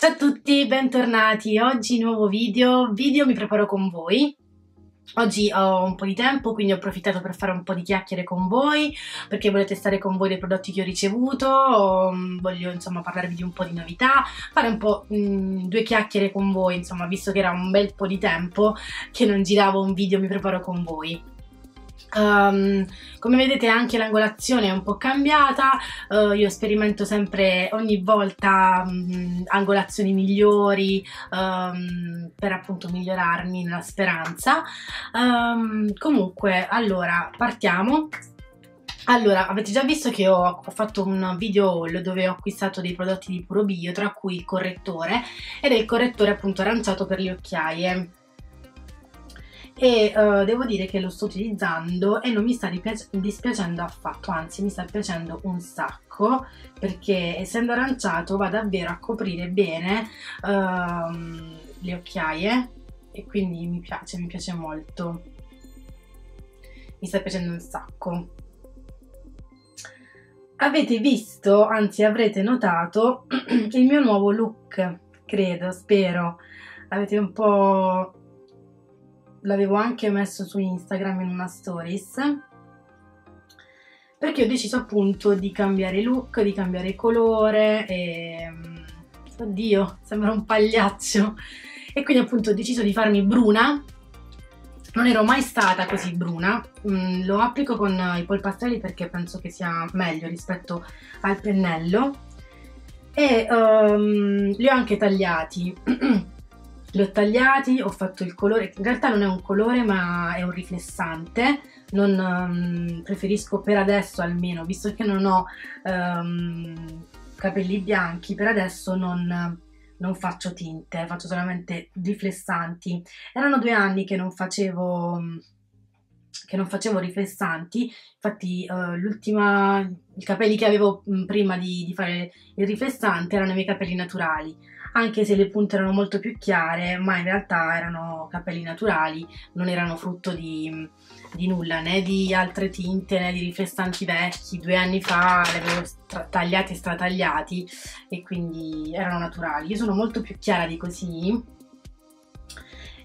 Ciao a tutti, bentornati. Oggi nuovo video, video mi preparo con voi. Oggi ho un po' di tempo, quindi ho approfittato per fare un po' di chiacchiere con voi, perché volete stare con voi dei prodotti che ho ricevuto, voglio insomma parlarvi di un po' di novità, fare un po' mh, mm, due chiacchiere con voi, insomma, visto che era un bel po' di tempo che non giravo un video mi preparo con voi. Um, come vedete anche l'angolazione è un po' cambiata, uh, io sperimento sempre ogni volta um, angolazioni migliori um, per appunto migliorarmi nella speranza. comunque, allora partiamo. Allora, avete già visto che ho, ho, fatto un video haul dove ho acquistato dei prodotti di puro bio, tra cui il correttore, ed è il correttore appunto aranciato per le occhiaie e uh, devo dire che lo sto utilizzando e non mi sta dispiacendo affatto, anzi mi sta piacendo un sacco perché essendo aranciato va davvero a coprire bene uh, le occhiaie e quindi mi piace, mi piace molto. Mi sta piacendo un sacco. Avete visto, anzi avrete notato, il mio nuovo look, credo, spero. Avete un po' l'avevo anche messo su Instagram in una stories perché ho deciso appunto di cambiare look, di cambiare colore e... oddio, sembra un pagliaccio. E quindi appunto ho deciso di farmi bruna. Non ero mai stata così bruna, mm, lo applico con i polpastrelli perché penso che sia meglio rispetto al pennello. E um, li ho anche tagliati li ho tagliati, ho fatto il colore, in realtà non è un colore ma è un riflessante, non, um, preferisco per adesso almeno, visto che non ho um, capelli bianchi, per adesso non, non, faccio tinte, faccio solamente riflessanti. Erano due anni che non facevo che non facevo riflessanti, infatti uh, i capelli che avevo prima di, di fare il riflessante erano i miei capelli naturali, anche se le punte erano molto più chiare, ma in realtà erano capelli naturali, non erano frutto di, di nulla, né di altre tinte né di riflessanti vecchi. Due anni fa li avevo tagliati e stratagliati e quindi erano naturali. Io sono molto più chiara di così.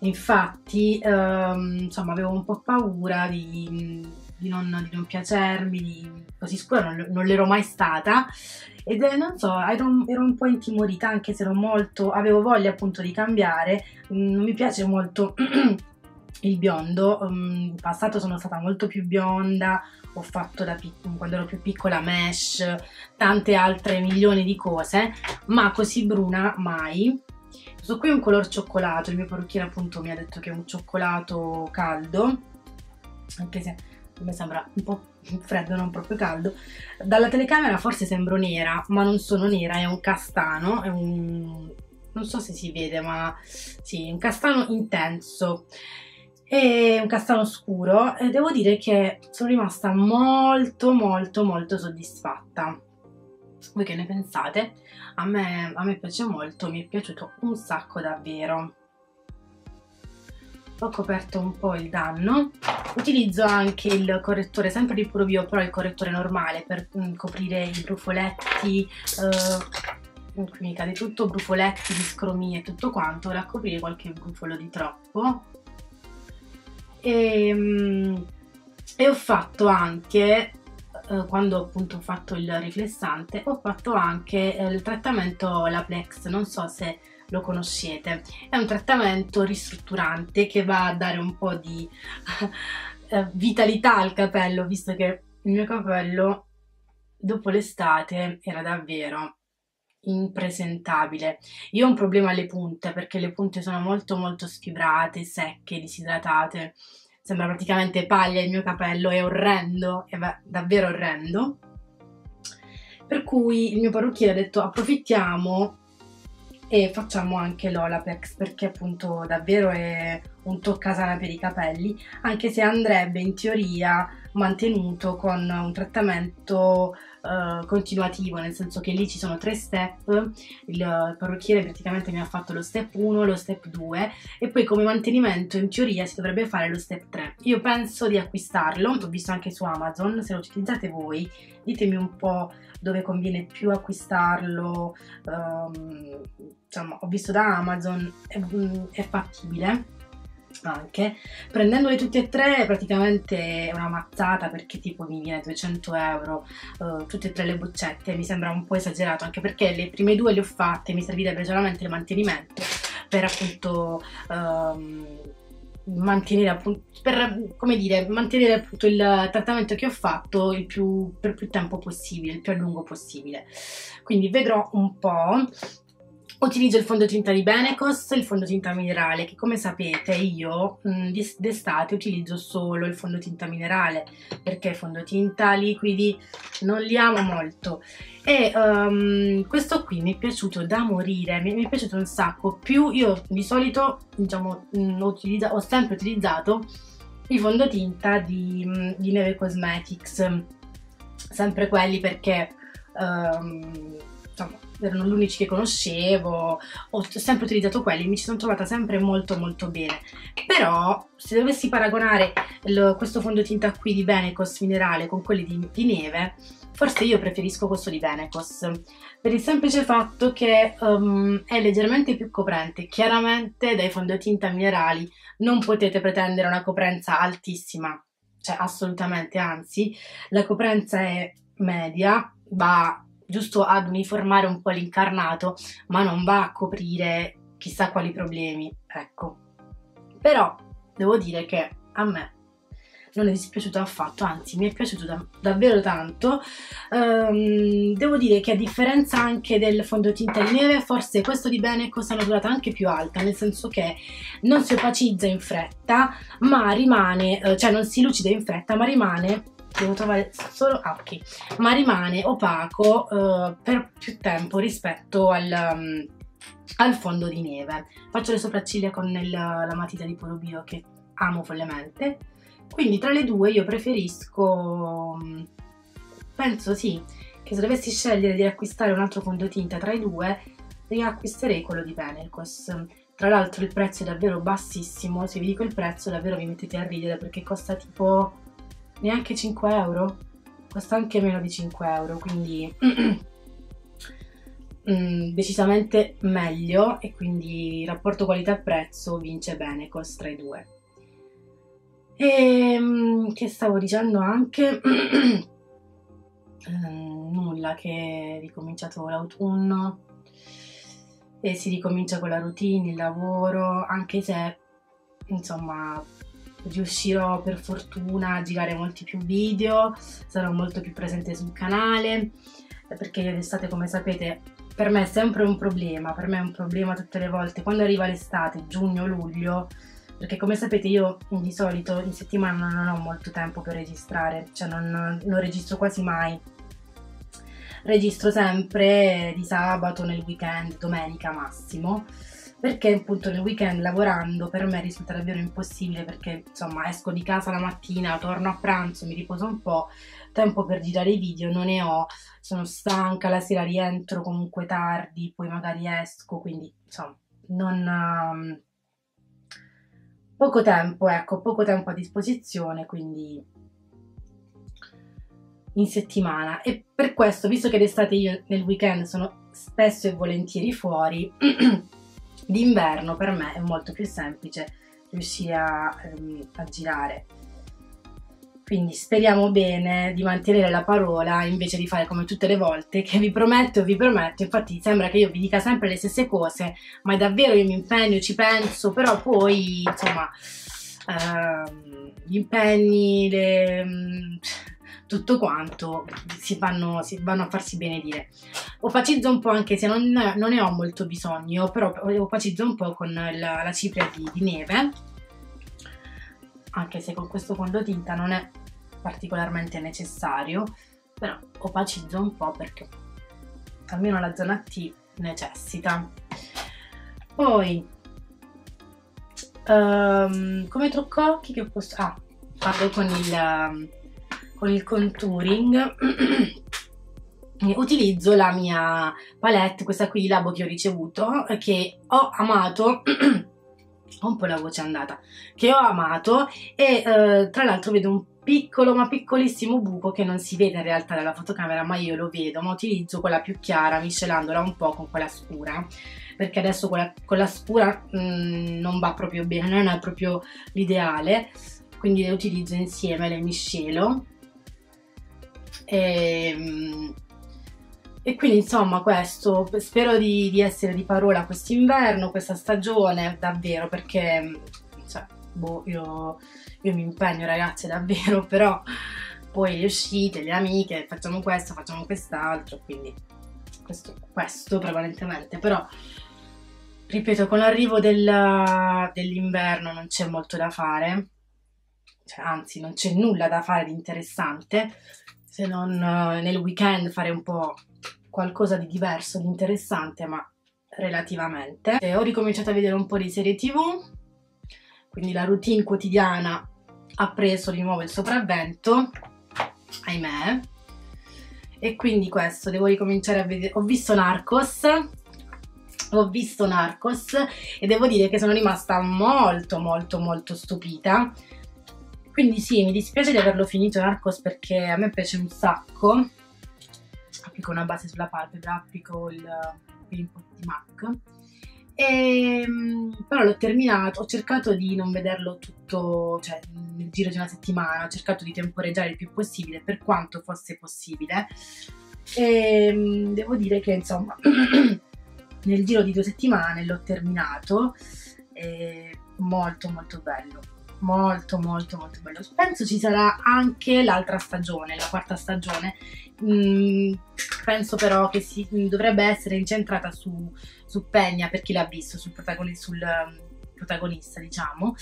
Infatti, ehm, insomma, avevo un po' paura di, di, non, di non, piacermi, di, così scura non, non l'ero mai stata. Ed eh, non so, ero, ero, un po' intimorita anche se ero molto, avevo voglia appunto di cambiare, mm, non mi piace molto il biondo, um, in passato sono stata molto più bionda, ho fatto da quando ero più piccola mesh, tante altre milioni di cose, ma così bruna mai. Questo qui è un color cioccolato, il mio parrucchiere appunto mi ha detto che è un cioccolato caldo, anche se me sembra un po' freddo, non proprio caldo. Dalla telecamera forse sembro nera, ma non sono nera, è un castano, è un... non so se si vede, ma sì, un castano intenso. È un castano scuro e devo dire che sono rimasta molto molto molto soddisfatta. Voi che ne pensate? A me, a me piace molto, mi è piaciuto un sacco davvero ho coperto un po' il danno. Utilizzo anche il correttore sempre di puro bio però il correttore normale per mm, coprire i brufoletti eh, qui mi cade tutto brufoletti di scromie e tutto quanto ora coprire qualche brufolo di troppo. E, mm, e ho fatto anche eh, quando appunto ho fatto il riflessante ho fatto anche eh, il trattamento Laplex non so se lo conoscete. È un trattamento ristrutturante che va a dare un po' di eh, vitalità al capello, visto che il mio capello dopo l'estate era davvero impresentabile. Io ho un problema alle punte perché le punte sono molto molto sfibrate, secche, disidratate. Sembra praticamente paglia il mio capello, è orrendo, è davvero orrendo. Per cui il mio parrucchiere ha detto approfittiamo e facciamo anche l'Olapex perché appunto davvero è un toccasana per i capelli anche se andrebbe in teoria mantenuto con un trattamento uh, continuativo nel senso che lì ci sono tre step. Il parrucchiere praticamente mi ha fatto lo step 1 lo step 2 e poi come mantenimento in teoria si dovrebbe fare lo step 3 io penso di acquistarlo l'ho visto anche su Amazon se lo utilizzate voi ditemi un po' dove conviene più acquistarlo, um, insomma ho visto da Amazon, è, è fattibile anche. Prendendole tutte e tre praticamente è una mazzata perché tipo mi viene 200 euro uh, tutte e tre le boccette. Mi sembra un po' esagerato anche perché le prime due le ho fatte mi servirebbe solamente il mantenimento per appunto um, mantenere appunto per come dire mantenere appunto il trattamento che ho fatto il più per più tempo possibile il più a lungo possibile. Quindi vedrò un po' Utilizzo il fondotinta di Benecos, il fondotinta minerale, che come sapete io d'estate utilizzo solo il fondotinta minerale, perché fondotinta liquidi non li amo molto. E um, questo qui mi è piaciuto da morire, mi, mi, è piaciuto un sacco. Più io di solito, diciamo, ho sempre utilizzato i fondotinta di, di Neve Cosmetics, sempre quelli perché... Um, insomma, erano gli unici che conoscevo, ho sempre utilizzato quelli, mi ci sono trovata sempre molto molto bene. Però se dovessi paragonare il, questo fondotinta qui di Benecos minerale con quelli di, di neve, forse io preferisco questo di Benecos per il semplice fatto che um, è leggermente più coprente. Chiaramente dai fondotinta minerali non potete pretendere una coprenza altissima, cioè assolutamente, anzi la coprenza è media, va giusto ad uniformare un po' l'incarnato, ma non va a coprire chissà quali problemi, ecco. Però devo dire che a me non è dispiaciuto affatto, anzi mi è piaciuto da, davvero tanto. Um, devo dire che a differenza anche del fondotinta di neve, forse questo di Benecos ha una durata anche più alta, nel senso che non si opacizza in fretta, ma rimane, eh, cioè non si lucida in fretta, ma rimane devo trovare solo ah, ok. Ma rimane opaco uh, per più tempo rispetto al, um, al, fondo di neve. Faccio le sopracciglia con il, la matita di Polo Bio che amo follemente. Quindi tra le due io preferisco mm, penso sì che se dovessi scegliere di acquistare un altro fondotinta tra i due riacquisterei quello di Benelcos tra l'altro il prezzo è davvero bassissimo se vi dico il prezzo davvero vi mettete a ridere perché costa tipo neanche 5 euro? Costa anche meno di 5 euro quindi mm, decisamente meglio e quindi rapporto qualità-prezzo vince bene costa i due. E mm, che stavo dicendo anche mm, nulla che è ricominciato l'autunno e si ricomincia con la routine, il lavoro, anche se insomma riuscirò per fortuna a girare molti più video, sarò molto più presente sul canale, perché l'estate come sapete per me è sempre un problema, per me è un problema tutte le volte, quando arriva l'estate, giugno, luglio, perché come sapete io di solito in settimana non ho molto tempo per registrare, cioè non, non registro quasi mai. Registro sempre di sabato, nel weekend, domenica massimo perché appunto nel weekend lavorando per me risulta davvero impossibile perché insomma esco di casa la mattina, torno a pranzo, mi riposo un po', tempo per girare i video non ne ho, sono stanca, la sera rientro comunque tardi, poi magari esco, quindi insomma non... Um, poco tempo, ecco, poco tempo a disposizione, quindi in settimana. E per questo, visto che d'estate io nel weekend sono spesso e volentieri fuori D'inverno per me è molto più semplice riuscire a, ehm, a girare. Quindi speriamo bene di mantenere la parola invece di fare come tutte le volte che vi prometto, vi prometto, infatti sembra che io vi dica sempre le stesse cose, ma davvero io mi impegno, ci penso, però poi insomma ehm, gli impegni, le, tutto quanto si vanno, si vanno a farsi benedire. Opacizzo un po' anche se non, non, ne ho molto bisogno, però opacizzo un po' con la, la cipria di, di neve, anche se con questo fondotinta non è particolarmente necessario, però opacizzo un po' perché almeno la zona T necessita. Poi, um, come trucco occhi che posso... Ah, vado con il con il contouring. Utilizzo la mia palette, questa qui Labo che ho ricevuto, che ho amato. Un po' la voce andata, che ho amato e eh, tra l'altro vedo un piccolo ma piccolissimo buco che non si vede in realtà dalla fotocamera ma io lo vedo ma utilizzo quella più chiara miscelandola un po' con quella scura. Perché adesso quella, quella scura mh, mm, non va proprio bene non è proprio l'ideale. Quindi le utilizzo insieme le miscelo. E, ehm, e quindi insomma questo spero di, di essere di parola quest'inverno questa stagione davvero perché cioè, boh, io io mi impegno ragazze davvero, però poi le uscite, le amiche, facciamo questo, facciamo quest'altro, quindi questo, questo prevalentemente, però ripeto, con l'arrivo del, dell'inverno non c'è molto da fare, cioè, anzi non c'è nulla da fare di interessante, se non uh, nel weekend fare un po' qualcosa di diverso, di interessante, ma relativamente. E ho ricominciato a vedere un po' di serie tv, quindi la routine quotidiana ha preso di nuovo il sopravvento, ahimè, e quindi questo, devo ricominciare a vedere, ho visto Narcos, ho visto Narcos e devo dire che sono rimasta molto molto molto stupita, quindi sì, mi dispiace di averlo finito Narcos perché a me piace un sacco, applico una base sulla palpebra, applico il, il di MAC, e, ehm, però l'ho terminato, ho cercato di non vederlo tutto, cioè nel giro di una settimana, ho cercato di temporeggiare il più possibile per quanto fosse possibile. E ehm, devo dire che insomma nel giro di due settimane l'ho terminato, molto molto bello, molto molto molto bello. Penso ci sarà anche l'altra stagione, la quarta stagione. Mm, penso però che si, dovrebbe essere incentrata su, su Pegna per chi l'ha visto, sul protagonista, sul um, protagonista diciamo,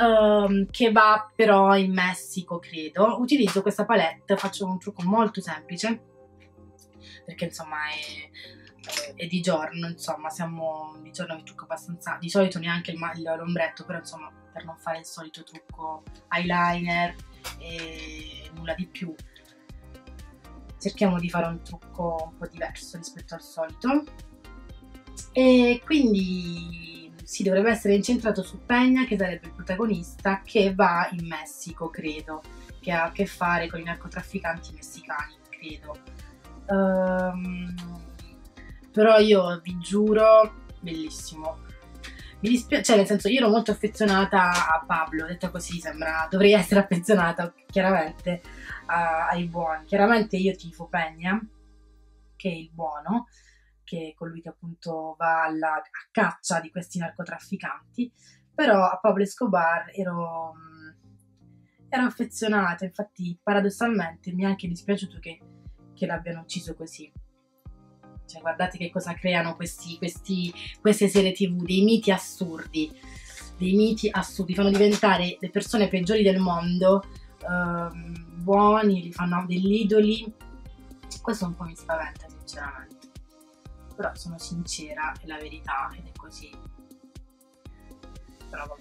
um, che va però in Messico credo. Utilizzo questa palette, faccio un trucco molto semplice perché insomma è, è di giorno, insomma siamo di giorno mi trucco abbastanza, di solito neanche l'ombretto, però insomma per non fare il solito trucco eyeliner e nulla di più. Cerchiamo di fare un trucco un po' diverso rispetto al solito. E quindi si dovrebbe essere incentrato su Peña che sarebbe il protagonista che va in Messico credo che ha a che fare con i narcotrafficanti messicani credo. Um, però io vi giuro bellissimo mi dispiace, cioè nel senso io ero molto affezionata a Pablo, detto così sembra, dovrei essere affezionata chiaramente a, ai buoni. Chiaramente io tifo Pegna, che è il buono, che è colui che appunto va alla, a caccia di questi narcotrafficanti, però a Pablo Escobar ero, ero affezionata, infatti paradossalmente mi è anche dispiaciuto che, che l'abbiano ucciso così cioè, guardate che cosa creano questi, questi, queste serie tv, dei miti assurdi, dei miti assurdi, fanno diventare le persone peggiori del mondo ehm, buoni, li fanno degli idoli. Questo un po' mi spaventa, sinceramente. Però sono sincera, è la verità ed è così. Però vabbè.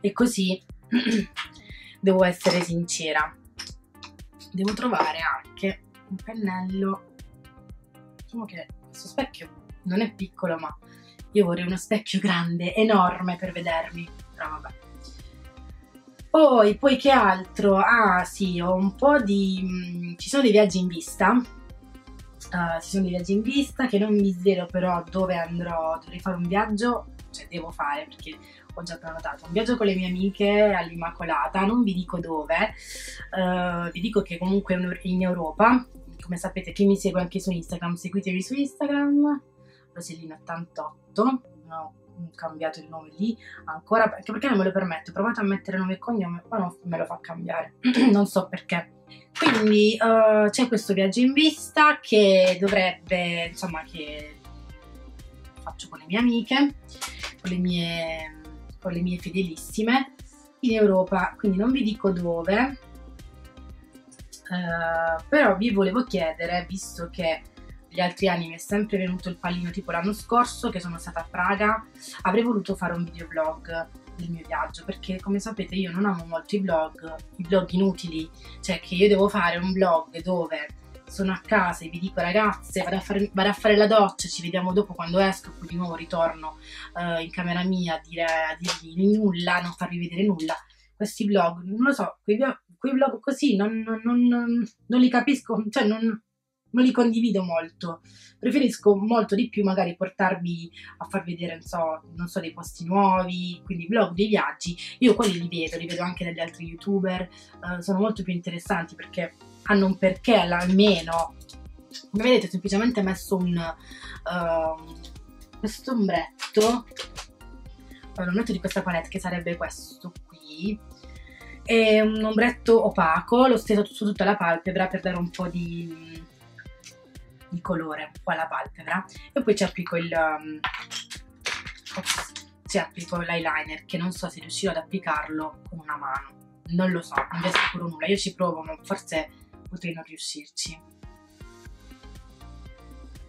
E così devo essere sincera. Devo trovare anche un pennello diciamo che questo specchio non è piccolo, ma io vorrei uno specchio grande, enorme per vedermi, però vabbè. Poi, poi che altro? Ah sì, ho un po' di... Mh, mm, ci sono dei viaggi in vista, uh, ci sono dei viaggi in vista che non mi svelo però dove andrò, dovrei fare un viaggio, cioè devo fare perché ho già prenotato. Un viaggio con le mie amiche all'Immacolata, non vi dico dove, uh, vi dico che comunque in Europa, come sapete chi mi segue anche su Instagram, seguitemi su Instagram, Rosellina88, ho cambiato il nome lì ancora, anche perché non me lo permetto, ho provato a mettere nome e cognome, ma non me lo fa cambiare, non so perché. Quindi uh, c'è questo viaggio in vista che dovrebbe, insomma, che faccio con le mie amiche, con le mie, con le mie fedelissime in Europa, quindi non vi dico dove, Uh, però vi volevo chiedere, visto che gli altri anni mi è sempre venuto il pallino tipo l'anno scorso che sono stata a Praga, avrei voluto fare un videoblog del mio viaggio perché come sapete io non amo molto i blog, i blog inutili, cioè che io devo fare un blog dove sono a casa e vi dico ragazze vado a fare, vado a fare la doccia, ci vediamo dopo quando esco, poi di nuovo ritorno uh, in camera mia a, dire, a dirvi nulla, non farvi vedere nulla. Questi vlog, non lo so, quei vlog così non, non, non, non li capisco, cioè non, non li condivido molto. Preferisco molto di più magari portarvi a far vedere, non so, non so, dei posti nuovi, quindi vlog dei viaggi. Io quelli li vedo, li vedo anche dagli altri youtuber, eh, sono molto più interessanti perché hanno un perché almeno. Come vedete ho semplicemente messo un uh, questo ombretto, l'ombretto di questa palette che sarebbe questo qui, è un ombretto opaco, l'ho steso su tutta la palpebra per dare un po' di di colore un alla palpebra. E poi ci applico il um, ops, ci applico l'eyeliner che non so se riuscirò ad applicarlo con una mano. Non lo so, non vi assicuro nulla. Io ci provo ma forse potrei non riuscirci.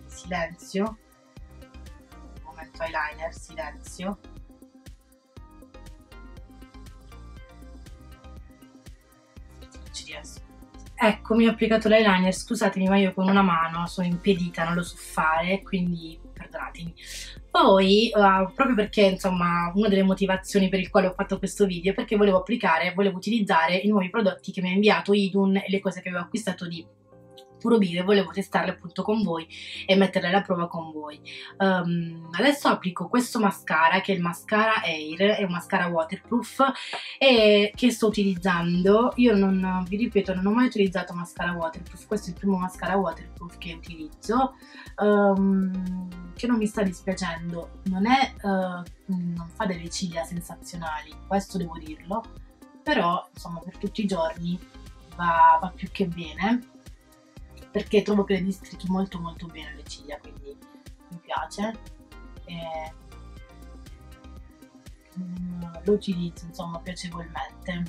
Silenzio. Momento eyeliner, silenzio ci riesco Ecco, mi ho applicato l'eyeliner, scusatemi ma io con una mano sono impedita, non lo so fare, quindi perdonatemi. Poi, uh, proprio perché insomma una delle motivazioni per il quale ho fatto questo video è perché volevo applicare, volevo utilizzare i nuovi prodotti che mi ha inviato Idun e le cose che avevo acquistato di puro bio e volevo testarle appunto con voi e metterle alla prova con voi. Um, adesso applico questo mascara che è il mascara Air, è un mascara waterproof e che sto utilizzando. Io non vi ripeto, non ho mai utilizzato mascara waterproof, questo è il primo mascara waterproof che utilizzo. Um, che non mi sta dispiacendo, non è uh, non fa delle ciglia sensazionali, questo devo dirlo, però insomma per tutti i giorni va, va più che bene perché trovo che le districhi molto molto bene le ciglia, quindi mi piace. E, mm, lo utilizzo insomma piacevolmente.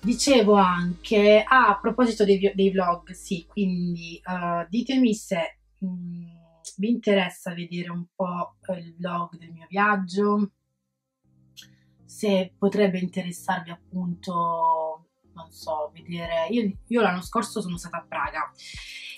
Dicevo anche, ah, a proposito dei, dei vlog, sì, quindi uh, ditemi se mh, mm, vi interessa vedere un po' il vlog del mio viaggio, se potrebbe interessarvi appunto non so, vedere... Io, io l'anno scorso sono stata a Praga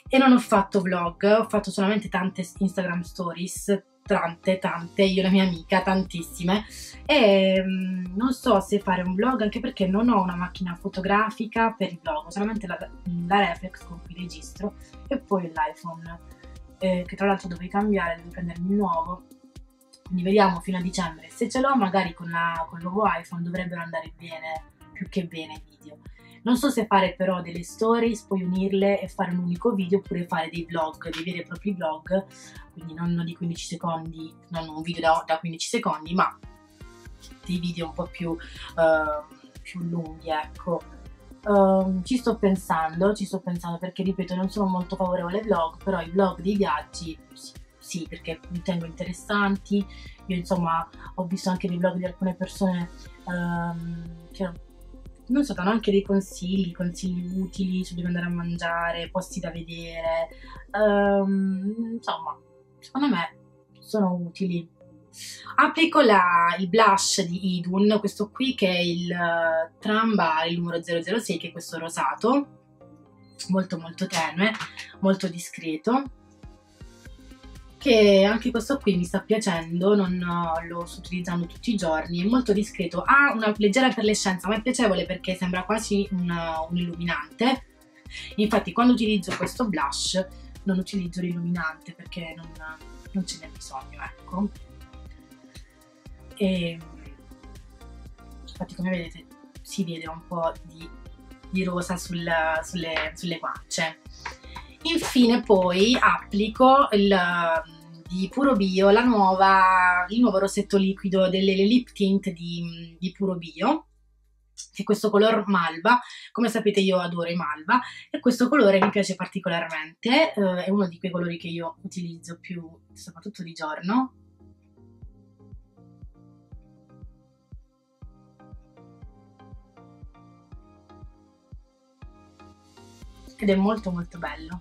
e non ho fatto vlog, ho fatto solamente tante Instagram stories, tante, tante, io e la mia amica, tantissime, e um, non so se fare un vlog anche perché non ho una macchina fotografica per il vlog, solamente la, la reflex con cui registro e poi l'iPhone, eh, che tra l'altro dovrei cambiare, devo prendermi il nuovo, quindi vediamo fino a dicembre, se ce l'ho magari con, la, con il nuovo iPhone dovrebbero andare bene più che bene i video. Non so se fare però delle stories, poi unirle e fare un unico video oppure fare dei vlog, dei veri e propri vlog, quindi non di 15 secondi, non un video da, da 15 secondi, ma dei video un po' più, uh, più lunghi, ecco. Uh, ci sto pensando, ci sto pensando perché ripeto non sono molto favorevole ai vlog, però i vlog dei viaggi sì, sì, perché li tengo interessanti. Io insomma ho visto anche dei vlog di alcune persone um, che non so, danno anche dei consigli, consigli utili su dove andare a mangiare, posti da vedere, um, insomma, secondo me sono utili. Applico la, il blush di Idun, questo qui che è il uh, Tramba, il numero 006, che è questo rosato, molto molto tenue, molto discreto che anche questo qui mi sta piacendo, non lo sto utilizzando tutti i giorni, è molto discreto, ha una leggera perlescenza ma è piacevole perché sembra quasi un, un illuminante, infatti quando utilizzo questo blush non utilizzo l'illuminante perché non, non ce n'è bisogno, ecco. E, infatti come vedete si vede un po' di, di rosa sul, sulle, sulle guance. Infine poi applico il, di Puro Bio nuova, il nuovo rossetto liquido delle lip tint di, di Puro Bio che è questo color malva, come sapete io adoro i malva e questo colore mi piace particolarmente, eh, è uno di quei colori che io utilizzo più soprattutto di giorno. Ed è molto molto bello.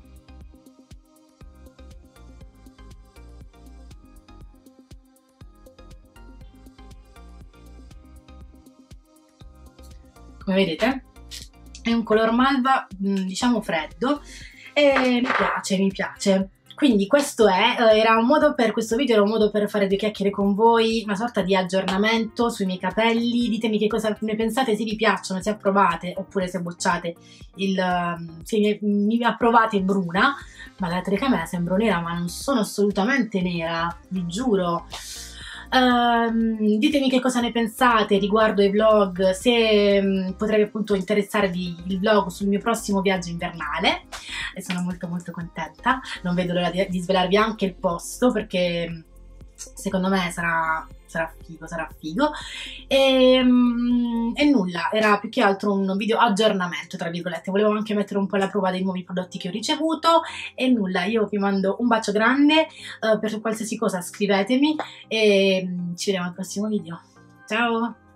come vedete è un color malva mm, diciamo freddo e mi piace, mi piace quindi questo è, eh, era un modo per questo video, era un modo per fare due chiacchiere con voi, una sorta di aggiornamento sui miei capelli, ditemi che cosa ne pensate, se vi piacciono, se approvate, oppure se bocciate il, ehm, se mi, mi approvate bruna, ma la telecamera sembro nera, ma non sono assolutamente nera, vi giuro. Um, ditemi che cosa ne pensate riguardo ai vlog, se um, potrebbe appunto interessarvi il vlog sul mio prossimo viaggio invernale. E sono molto molto contenta, non vedo l'ora di, di svelarvi anche il posto perché secondo me sarà sarà figo, sarà figo. E, mm, e, nulla, era più che altro un video aggiornamento, tra virgolette. Volevo anche mettere un po' alla prova dei nuovi prodotti che ho ricevuto. E nulla, io vi mando un bacio grande. Uh, per qualsiasi cosa scrivetemi e mm, ci vediamo al prossimo video. Ciao!